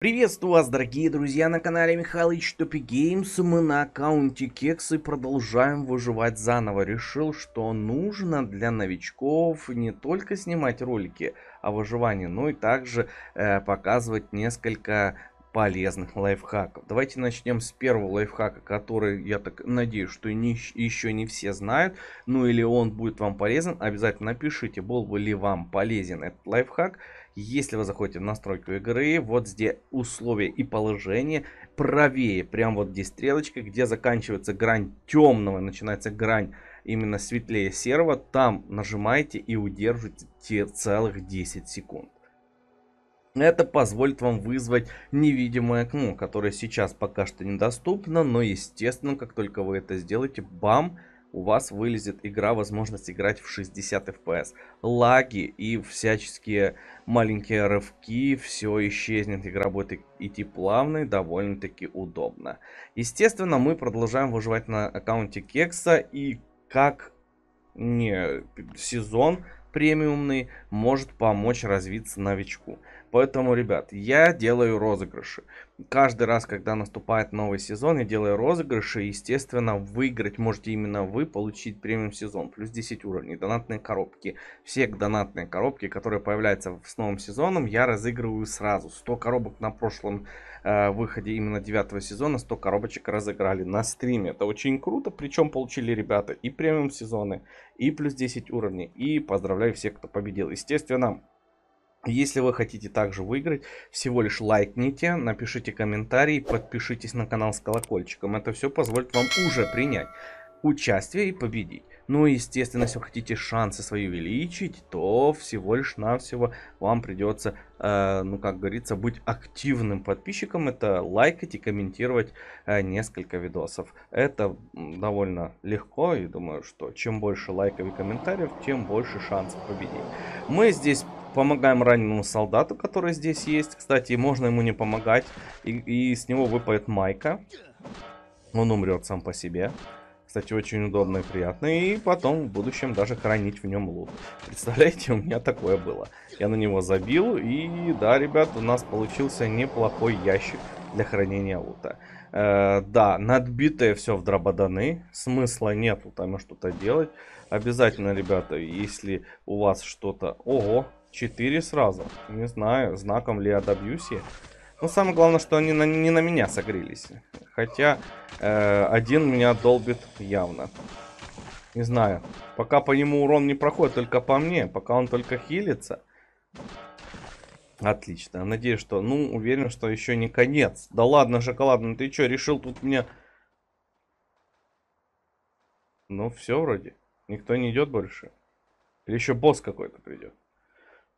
Приветствую вас, дорогие друзья, на канале Михалыч Топи Геймс. Мы на аккаунте Кекс и продолжаем выживать заново. Решил, что нужно для новичков не только снимать ролики о выживании, но и также э, показывать несколько полезных лайфхаков. Давайте начнем с первого лайфхака, который, я так надеюсь, что не, еще не все знают. Ну или он будет вам полезен. Обязательно напишите, был бы ли вам полезен этот лайфхак. Если вы заходите в настройку игры, вот здесь условия и положение, правее, прям вот здесь стрелочка, где заканчивается грань темного, начинается грань именно светлее серого, там нажимаете и удержите целых 10 секунд. Это позволит вам вызвать невидимое окно, которое сейчас пока что недоступно, но естественно, как только вы это сделаете, бам, у вас вылезет игра, возможность играть в 60 FPS. Лаги и всяческие маленькие рывки, все исчезнет, игра будет идти плавно и довольно-таки удобно. Естественно, мы продолжаем выживать на аккаунте Кекса и как не сезон премиумный может помочь развиться новичку. Поэтому, ребят, я делаю розыгрыши. Каждый раз, когда наступает новый сезон, я делаю розыгрыши. Естественно, выиграть можете именно вы, получить премиум сезон. Плюс 10 уровней, донатные коробки. Все донатные коробки, которые появляются с новым сезоном, я разыгрываю сразу. 100 коробок на прошлом э, выходе именно 9 сезона, 100 коробочек разыграли на стриме. Это очень круто, причем получили ребята и премиум сезоны, и плюс 10 уровней. И поздравляю всех, кто победил. Естественно, если вы хотите также выиграть, всего лишь лайкните, напишите комментарий, подпишитесь на канал с колокольчиком. Это все позволит вам уже принять участие и победить. Ну и естественно, если вы хотите шансы свои увеличить, то всего лишь навсего вам придется, э, ну как говорится, быть активным подписчиком. Это лайкать и комментировать э, несколько видосов. Это довольно легко и думаю, что чем больше лайков и комментариев, тем больше шансов победить. Мы здесь помогаем раненому солдату, который здесь есть. Кстати, можно ему не помогать. И, и с него выпадет майка. Он умрет сам по себе. Кстати, очень удобно и приятно. И потом в будущем даже хранить в нем лут. Представляете, у меня такое было. Я на него забил. И да, ребят, у нас получился неплохой ящик для хранения лута. Э, да, надбитое все в дрободаны. Смысла нету там что-то делать. Обязательно, ребята, если у вас что-то... Ого, Четыре сразу. Не знаю, знаком ли я добьюсь я. Но самое главное, что они на, не на меня согрелись. Хотя э, один меня долбит явно. Не знаю. Пока по нему урон не проходит, только по мне. Пока он только хилится. Отлично. Надеюсь, что... Ну, уверен, что еще не конец. Да ладно, шоколад, ну ты что, решил тут мне... Ну, все вроде. Никто не идет больше. Или еще босс какой-то придет.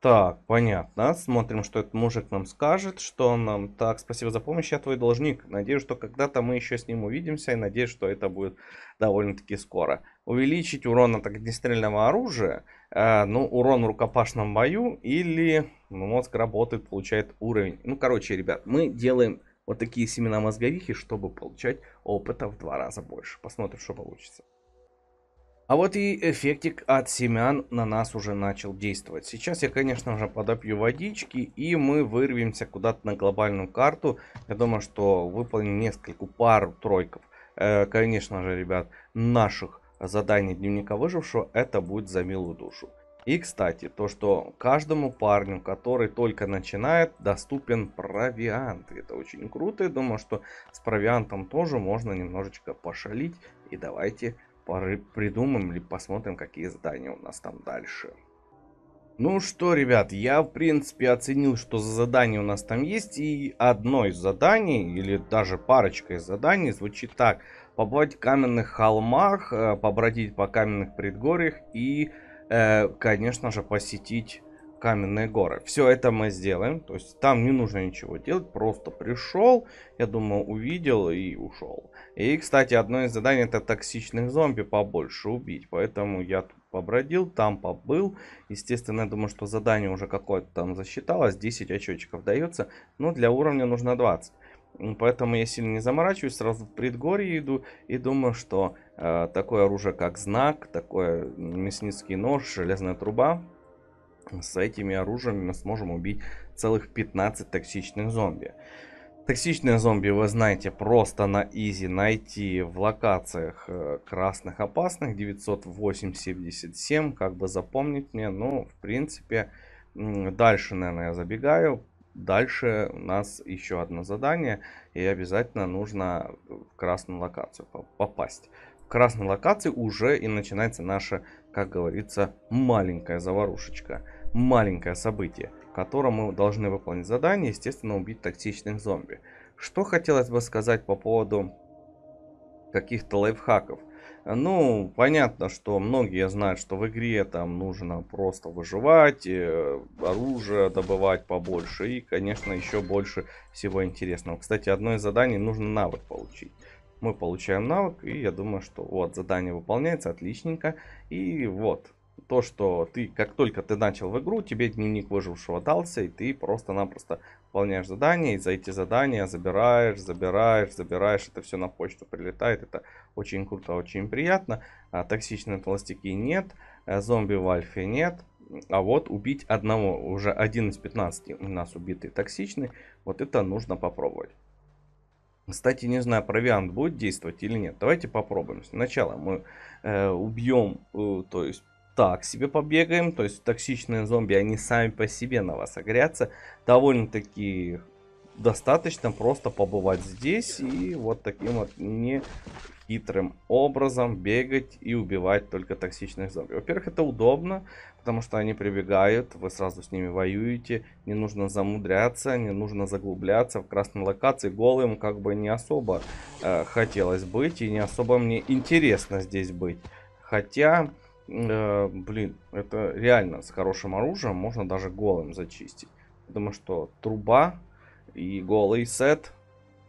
Так, понятно. Смотрим, что этот мужик нам скажет, что он нам... Так, спасибо за помощь, я твой должник. Надеюсь, что когда-то мы еще с ним увидимся, и надеюсь, что это будет довольно-таки скоро. Увеличить урон от огнестрельного оружия, э, ну, урон в рукопашном бою, или мозг работает, получает уровень. Ну, короче, ребят, мы делаем вот такие семена мозговихи, чтобы получать опыта в два раза больше. Посмотрим, что получится. А вот и эффектик от семян на нас уже начал действовать. Сейчас я, конечно же, подопью водички, и мы вырвемся куда-то на глобальную карту. Я думаю, что выполним несколько, пару тройков. Э, конечно же, ребят, наших заданий дневника выжившего, это будет за милую душу. И, кстати, то, что каждому парню, который только начинает, доступен провиант. Это очень круто. Я думаю, что с провиантом тоже можно немножечко пошалить. И давайте придумаем или посмотрим, какие задания у нас там дальше. Ну что, ребят, я, в принципе, оценил, что за задание у нас там есть. И одно из заданий, или даже парочка из заданий, звучит так. Побывать в каменных холмах, э, побродить по каменных предгорьях и, э, конечно же, посетить каменные горы. Все это мы сделаем. То есть там не нужно ничего делать. Просто пришел, я думаю, увидел и ушел. И, кстати, одно из заданий это токсичных зомби побольше убить. Поэтому я побродил, там побыл. Естественно, я думаю, что задание уже какое-то там засчиталось. 10 очечков дается. Но для уровня нужно 20. Поэтому я сильно не заморачиваюсь, сразу в предгорье иду и думаю, что э, такое оружие, как знак, такое мясницкий нож, железная труба, с этими оружиями мы сможем убить целых 15 токсичных зомби. Токсичные зомби, вы знаете, просто на изи найти в локациях э, красных опасных 908-77, как бы запомнить мне. Ну, в принципе, дальше, наверное, я забегаю. Дальше у нас еще одно задание, и обязательно нужно в красную локацию попасть. В красной локации уже и начинается наша, как говорится, маленькая заварушечка, маленькое событие котором мы должны выполнить задание, естественно, убить токсичных зомби. Что хотелось бы сказать по поводу каких-то лайфхаков. Ну, понятно, что многие знают, что в игре там нужно просто выживать, э, оружие добывать побольше и, конечно, еще больше всего интересного. Кстати, одно из заданий нужно навык получить. Мы получаем навык, и я думаю, что вот задание выполняется отличненько. И вот, то, что ты, как только ты начал в игру, тебе дневник выжившего дался, и ты просто-напросто выполняешь задания, и за эти задания забираешь, забираешь, забираешь, это все на почту прилетает, это очень круто, очень приятно. А, токсичные толстяки нет, а, зомби в альфе нет, а вот убить одного, уже один из 15 у нас убитый токсичный, вот это нужно попробовать. Кстати, не знаю, провиант будет действовать или нет. Давайте попробуем. Сначала мы э, убьем, э, то есть так себе побегаем. То есть токсичные зомби, они сами по себе на вас огрятся. Довольно-таки достаточно просто побывать здесь и вот таким вот не хитрым образом бегать и убивать только токсичных зомби. Во-первых, это удобно, потому что они прибегают, вы сразу с ними воюете, не нужно замудряться, не нужно заглубляться в красной локации. Голым как бы не особо э, хотелось быть и не особо мне интересно здесь быть. Хотя Э, блин, это реально с хорошим оружием можно даже голым зачистить. Потому что труба и голый сет,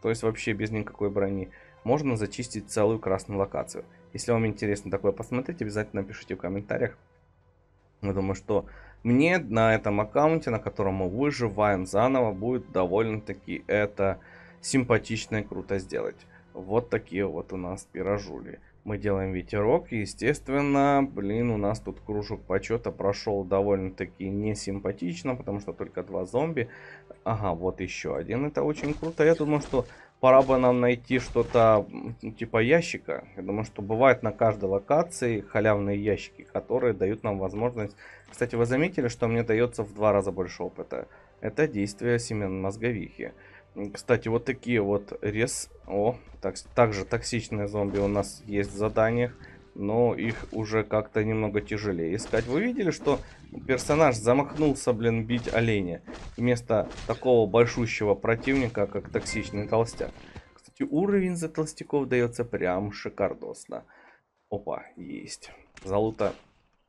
то есть вообще без никакой брони, можно зачистить целую красную локацию. Если вам интересно такое посмотреть, обязательно напишите в комментариях. Я думаю, что мне на этом аккаунте, на котором мы выживаем заново, будет довольно-таки это симпатично и круто сделать. Вот такие вот у нас пирожули мы делаем ветерок. Естественно, блин, у нас тут кружок почета прошел довольно-таки несимпатично, потому что только два зомби. Ага, вот еще один. Это очень круто. Я думаю, что пора бы нам найти что-то типа ящика. Я думаю, что бывает на каждой локации халявные ящики, которые дают нам возможность... Кстати, вы заметили, что мне дается в два раза больше опыта? Это действие семен мозговихи. Кстати, вот такие вот рез... О, так, также токсичные зомби у нас есть в заданиях. Но их уже как-то немного тяжелее искать. Вы видели, что персонаж замахнулся, блин, бить оленя. Вместо такого большущего противника, как токсичный толстяк. Кстати, уровень за толстяков дается прям шикардосно. Опа, есть. Залута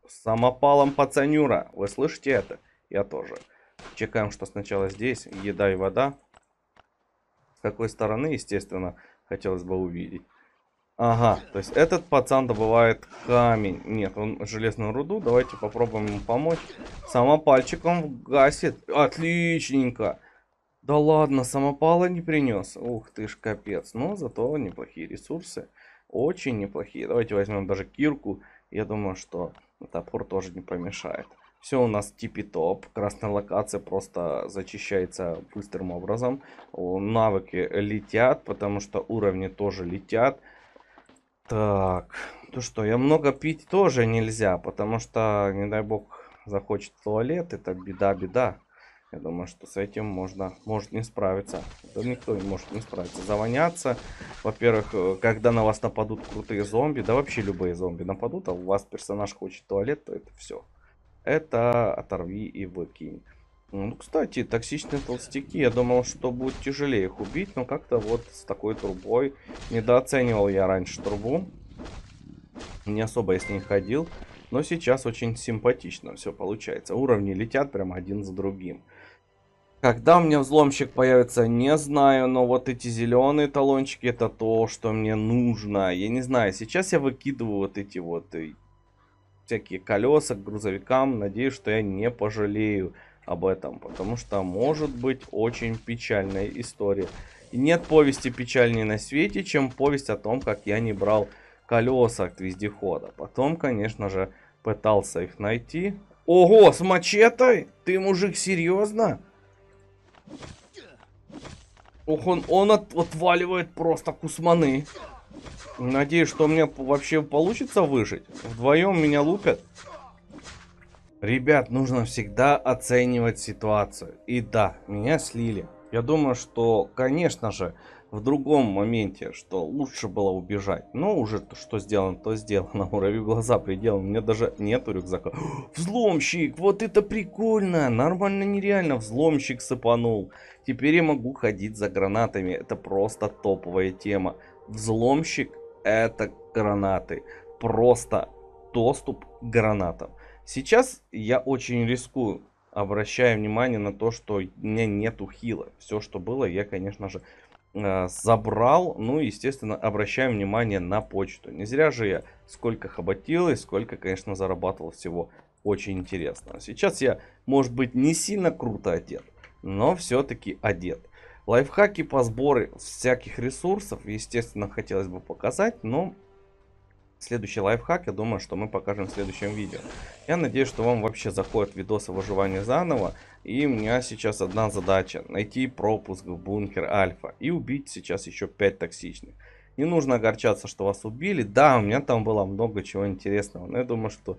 самопалом пацанюра. Вы слышите это? Я тоже. Чекаем, что сначала здесь. Еда и вода какой стороны, естественно, хотелось бы увидеть. Ага, то есть этот пацан добывает камень. Нет, он железную руду. Давайте попробуем ему помочь. Самопальчиком гасит. Отличненько. Да ладно, самопала не принес. Ух ты ж, капец. Но зато неплохие ресурсы. Очень неплохие. Давайте возьмем даже кирку. Я думаю, что топор тоже не помешает. Все у нас типи-топ. Красная локация просто зачищается быстрым образом. Навыки летят, потому что уровни тоже летят. Так, ну что, я много пить тоже нельзя, потому что, не дай бог, захочет туалет, это беда-беда. Я думаю, что с этим можно, может не справиться. Да никто не может не справиться. Завоняться. Во-первых, э, когда на вас нападут крутые зомби, да вообще любые зомби нападут, а у вас персонаж хочет туалет, то это все это оторви и выкинь. Ну, кстати, токсичные толстяки. Я думал, что будет тяжелее их убить, но как-то вот с такой трубой. Недооценивал я раньше трубу. Не особо я с ней ходил. Но сейчас очень симпатично все получается. Уровни летят прям один за другим. Когда у меня взломщик появится, не знаю, но вот эти зеленые талончики это то, что мне нужно. Я не знаю, сейчас я выкидываю вот эти вот э, всякие колеса к грузовикам. Надеюсь, что я не пожалею об этом, потому что может быть очень печальная история. И нет повести печальнее на свете, чем повесть о том, как я не брал колеса от вездехода. Потом, конечно же, пытался их найти, Ого, с мачетой? Ты, мужик, серьезно? Ох, он, он от, отваливает просто кусманы. Надеюсь, что мне вообще получится выжить. Вдвоем меня лупят. Ребят, нужно всегда оценивать ситуацию. И да, меня слили. Я думаю, что, конечно же, в другом моменте, что лучше было убежать. Но уже то, что сделано, то сделано. Уровень глаза предел. У меня даже нету рюкзака. Взломщик! Вот это прикольно! Нормально, нереально. Взломщик сыпанул. Теперь я могу ходить за гранатами. Это просто топовая тема. Взломщик это гранаты. Просто доступ к гранатам. Сейчас я очень рискую. Обращаю внимание на то, что у меня нету хила. Все, что было, я, конечно же, Э, забрал. Ну, естественно, обращаем внимание на почту. Не зря же я сколько хоботил и сколько, конечно, зарабатывал всего очень интересно. Сейчас я, может быть, не сильно круто одет, но все-таки одет. Лайфхаки по сбору всяких ресурсов, естественно, хотелось бы показать, но Следующий лайфхак, я думаю, что мы покажем в следующем видео. Я надеюсь, что вам вообще заходят видосы выживания заново. И у меня сейчас одна задача. Найти пропуск в бункер Альфа. И убить сейчас еще 5 токсичных. Не нужно огорчаться, что вас убили. Да, у меня там было много чего интересного. Но я думаю, что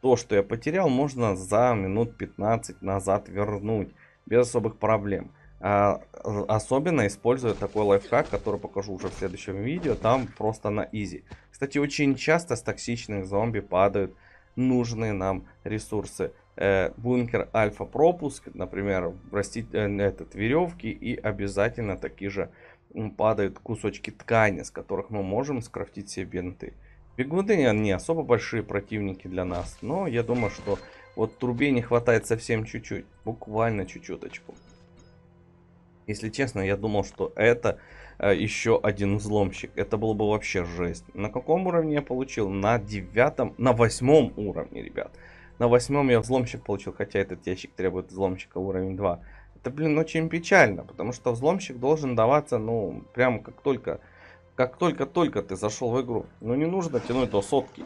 то, что я потерял, можно за минут 15 назад вернуть. Без особых проблем. А, особенно используя такой лайфхак, который покажу уже в следующем видео. Там просто на изи. Кстати, очень часто с токсичных зомби падают нужные нам ресурсы. Э, бункер альфа пропуск, например, растить э, этот веревки и обязательно такие же падают кусочки ткани, с которых мы можем скрафтить себе бинты. Бегуны не особо большие противники для нас, но я думаю, что вот трубе не хватает совсем чуть-чуть, буквально чуть-чуточку. Если честно, я думал, что это э, еще один взломщик. Это было бы вообще жесть. На каком уровне я получил? На девятом, на восьмом уровне, ребят. На восьмом я взломщик получил, хотя этот ящик требует взломщика уровень 2. Это, блин, очень печально, потому что взломщик должен даваться, ну, прям как только, как только-только ты зашел в игру. Ну, не нужно тянуть до сотки.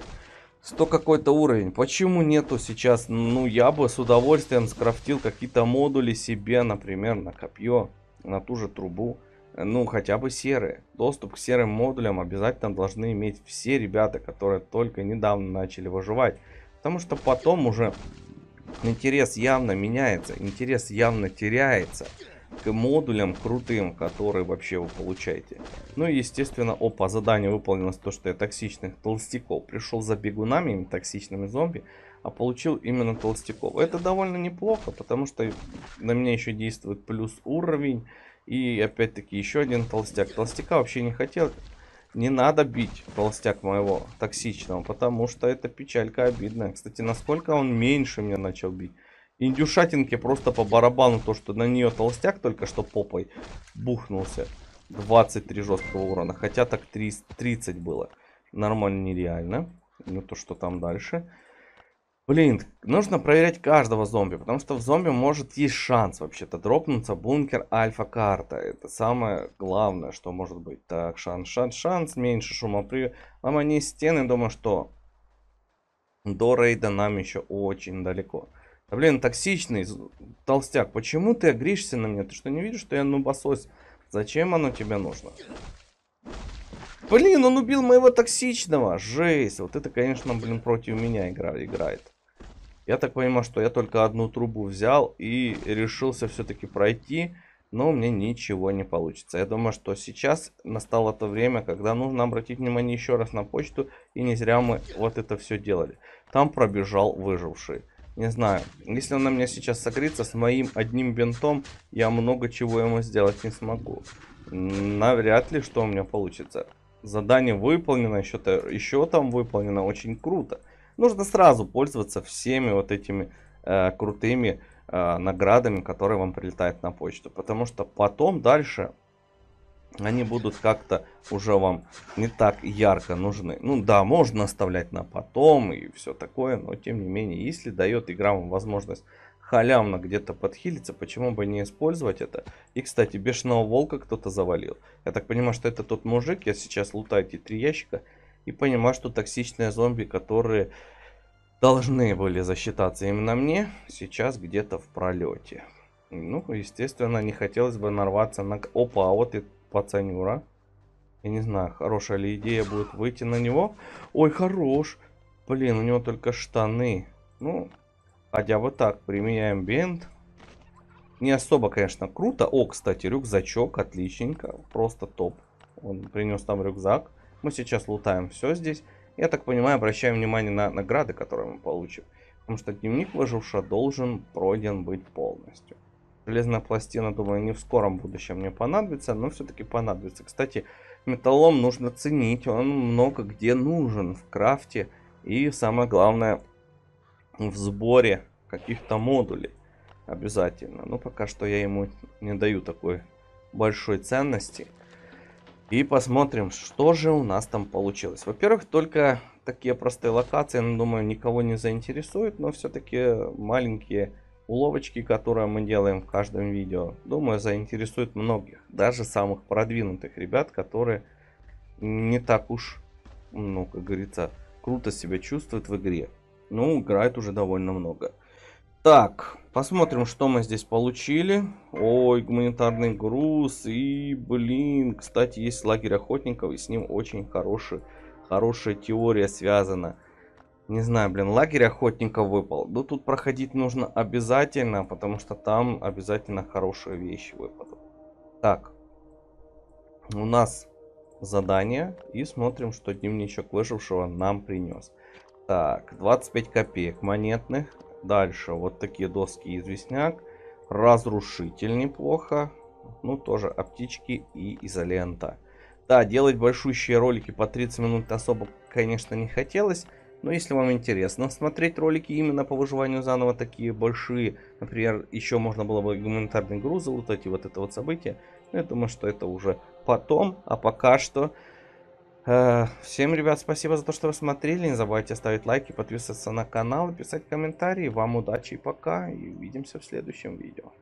100 какой-то уровень. Почему нету сейчас? Ну, я бы с удовольствием скрафтил какие-то модули себе, например, на копье на ту же трубу, ну, хотя бы серые. Доступ к серым модулям обязательно должны иметь все ребята, которые только недавно начали выживать. Потому что потом уже интерес явно меняется, интерес явно теряется к модулям крутым, которые вообще вы получаете. Ну и естественно, опа, задание выполнилось то, что я токсичных толстяков пришел за бегунами, токсичными зомби, а получил именно толстяков. Это довольно неплохо, потому что на меня еще действует плюс уровень. И опять-таки еще один толстяк. Толстяка вообще не хотел. Не надо бить толстяк моего токсичного, потому что это печалька обидная. Кстати, насколько он меньше меня начал бить. Индюшатинке просто по барабану то, что на нее толстяк только что попой бухнулся. 23 жесткого урона, хотя так 30 было. Нормально нереально. Не то, что там дальше. Блин, нужно проверять каждого зомби, потому что в зомби может есть шанс вообще-то дропнуться бункер альфа-карта. Это самое главное, что может быть. Так, шанс, шанс, шанс, меньше шума при... Ломание стены, думаю, что до рейда нам еще очень далеко. Да, блин, токсичный толстяк, почему ты агришься на меня? Ты что, не видишь, что я нубасось? Зачем оно тебе нужно? Блин, он убил моего токсичного. Жесть. Вот это, конечно, блин, против меня игра, играет. Я так понимаю, что я только одну трубу взял и решился все-таки пройти. Но меня ничего не получится. Я думаю, что сейчас настало то время, когда нужно обратить внимание еще раз на почту. И не зря мы вот это все делали. Там пробежал выживший. Не знаю, если он на меня сейчас согреется с моим одним бинтом, я много чего ему сделать не смогу. Навряд ли что у меня получится. Задание выполнено, еще, -то, еще там выполнено, очень круто. Нужно сразу пользоваться всеми вот этими э, крутыми э, наградами, которые вам прилетают на почту. Потому что потом дальше они будут как-то уже вам не так ярко нужны. Ну да, можно оставлять на потом и все такое, но тем не менее, если дает игра вам возможность халявно где-то подхилиться, почему бы не использовать это? И, кстати, бешеного волка кто-то завалил. Я так понимаю, что это тот мужик, я сейчас лутаю эти три ящика и понимаю, что токсичные зомби, которые должны были засчитаться именно мне, сейчас где-то в пролете. Ну, естественно, не хотелось бы нарваться на... Опа, а вот и пацанюра. Я не знаю, хорошая ли идея будет выйти на него. Ой, хорош. Блин, у него только штаны. Ну, хотя бы так, применяем бинт. Не особо, конечно, круто. О, кстати, рюкзачок, отличненько. Просто топ. Он принес там рюкзак. Мы сейчас лутаем все здесь. Я так понимаю, обращаем внимание на награды, которые мы получим. Потому что дневник выжившего должен пройден быть полностью. Железная пластина, думаю, не в скором будущем мне понадобится, но все-таки понадобится. Кстати, металлом нужно ценить, он много где нужен в крафте. И самое главное, в сборе каких-то модулей обязательно. Но пока что я ему не даю такой большой ценности. И посмотрим, что же у нас там получилось. Во-первых, только такие простые локации, ну, думаю, никого не заинтересуют, но все-таки маленькие уловочки, которые мы делаем в каждом видео, думаю, заинтересуют многих. Даже самых продвинутых ребят, которые не так уж, ну, как говорится, круто себя чувствуют в игре. Ну, играют уже довольно много. Так, посмотрим, что мы здесь получили. Ой, гуманитарный груз. И, блин, кстати, есть лагерь охотников, и с ним очень хороший, хорошая теория связана. Не знаю, блин, лагерь охотников выпал. Ну, тут проходить нужно обязательно, потому что там обязательно хорошие вещи выпадут. Так, у нас задание. И смотрим, что дневничок выжившего нам принес. Так, 25 копеек монетных. Дальше вот такие доски известняк. Разрушитель неплохо. Ну, тоже оптички и изолента. Да, делать большущие ролики по 30 минут особо, конечно, не хотелось. Но если вам интересно смотреть ролики именно по выживанию заново, такие большие, например, еще можно было бы гуманитарный груз залутать и вот это вот событие, я думаю, что это уже потом, а пока что всем, ребят, спасибо за то, что вы смотрели. Не забывайте ставить лайки, подписываться на канал, писать комментарии. Вам удачи и пока. И увидимся в следующем видео.